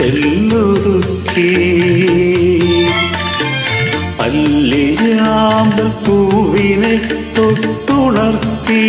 തെല്ലുതുക്കി. പല്ലിരാമ്പൽ പൂവിനെ തൊട്ടുണർത്തി.